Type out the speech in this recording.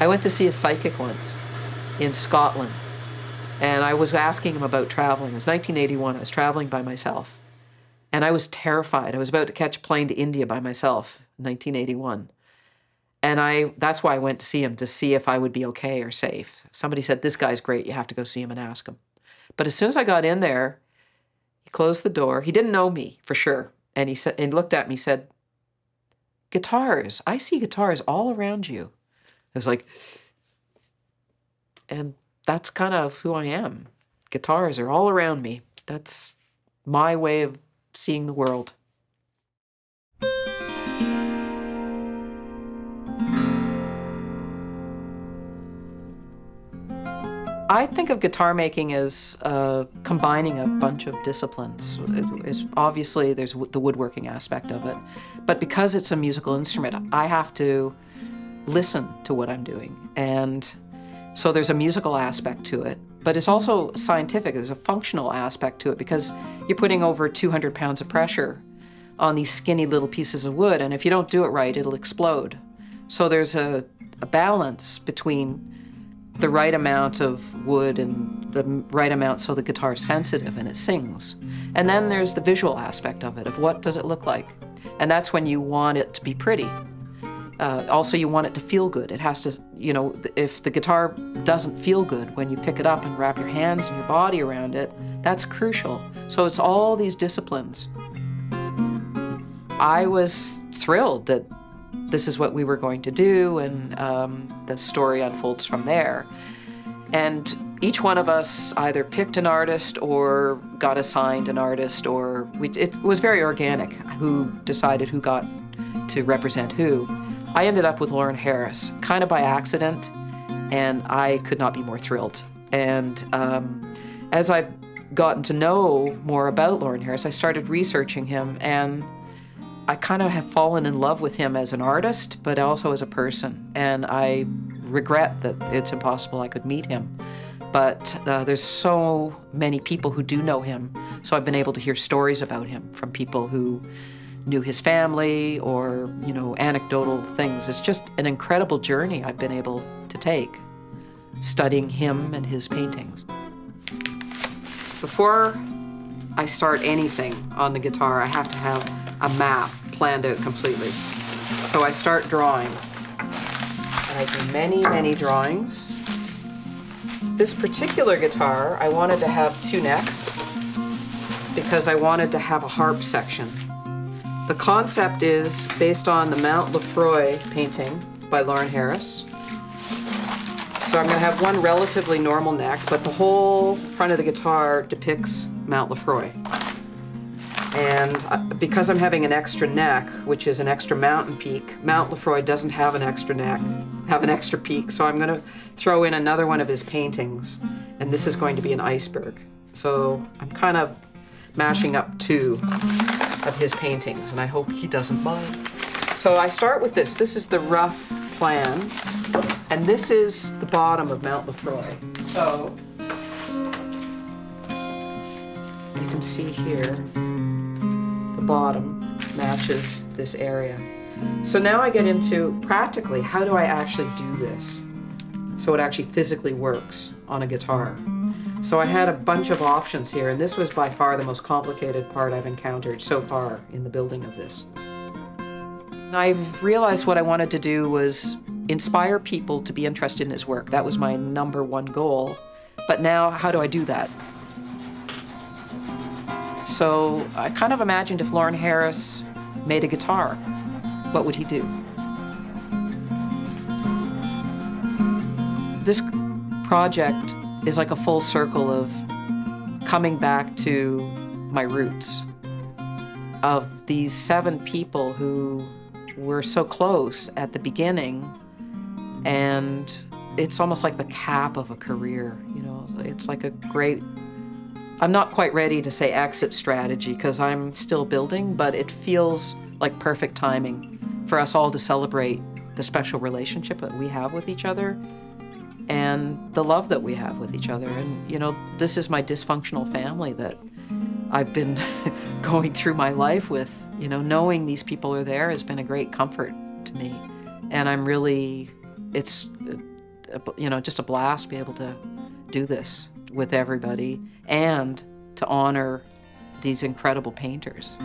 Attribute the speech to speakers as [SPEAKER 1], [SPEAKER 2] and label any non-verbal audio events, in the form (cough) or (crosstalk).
[SPEAKER 1] I went to see a psychic once in Scotland, and I was asking him about traveling. It was 1981. I was traveling by myself, and I was terrified. I was about to catch a plane to India by myself, 1981. And I that's why I went to see him to see if I would be okay or safe. Somebody said, This guy's great, you have to go see him and ask him. But as soon as I got in there, he closed the door. He didn't know me for sure. And he said and looked at me, said, Guitars. I see guitars all around you. Was like, and that's kind of who I am. Guitars are all around me. That's my way of seeing the world. I think of guitar making as uh, combining a bunch of disciplines. It's, obviously, there's the woodworking aspect of it, but because it's a musical instrument, I have to listen to what I'm doing. And so there's a musical aspect to it, but it's also scientific. There's a functional aspect to it because you're putting over 200 pounds of pressure on these skinny little pieces of wood, and if you don't do it right, it'll explode. So there's a, a balance between the right amount of wood and the right amount so the guitar is sensitive and it sings. And then there's the visual aspect of it, of what does it look like? And that's when you want it to be pretty. Uh, also, you want it to feel good. It has to, you know, if the guitar doesn't feel good when you pick it up and wrap your hands and your body around it, that's crucial. So it's all these disciplines. I was thrilled that this is what we were going to do, and um, the story unfolds from there. And each one of us either picked an artist or got assigned an artist, or we, it was very organic who decided who got to represent who. I ended up with Lawren Harris, kind of by accident, and I could not be more thrilled. And um, as I've gotten to know more about Lawren Harris, I started researching him, and I kind of have fallen in love with him as an artist, but also as a person. And I regret that it's impossible I could meet him. But uh, there's so many people who do know him, so I've been able to hear stories about him from people who knew his family or, you know, anecdotal things. It's just an incredible journey I've been able to take, studying him and his paintings. Before I start anything on the guitar, I have to have a map planned out completely. So I start drawing. And I do many, many drawings. This particular guitar, I wanted to have two necks because I wanted to have a harp section. The concept is based on the Mount Lefroy painting by Lawren Harris. So I'm going to have one relatively normal neck, but the whole front of the guitar depicts Mount Lefroy. And uh, because I'm having an extra neck, which is an extra mountain peak, Mount Lefroy doesn't have an extra neck, have an extra peak. So I'm going to throw in another one of his paintings, and this is going to be an iceberg. So I'm kind of mashing up two of his paintings, and I hope he doesn't mind. So I start with this. This is the rough plan, and this is the bottom of Mount Lefroy. So you can see here the bottom matches this area. So now I get into practically, how do I actually do this? So it actually physically works on a guitar. So I had a bunch of options here, and this was by far the most complicated part I've encountered so far in the building of this. I realized what I wanted to do was inspire people to be interested in his work. That was my number one goal. But now, how do I do that? So I kind of imagined if Lawren Harris made a guitar, what would he do? This project is like a full circle of coming back to my roots, of these seven people who were so close at the beginning, and it's almost like the cap of a career, you know, it's like a great I'm not quite ready to say exit strategy because I'm still building, but it feels like perfect timing for us all to celebrate the special relationship that we have with each other and the love that we have with each other. And, you know, this is my dysfunctional family that I've been (laughs) going through my life with. You know, knowing these people are there has been a great comfort to me. And I'm really, it's uh, you know, just a blast to be able to do this with everybody and to honor these incredible painters.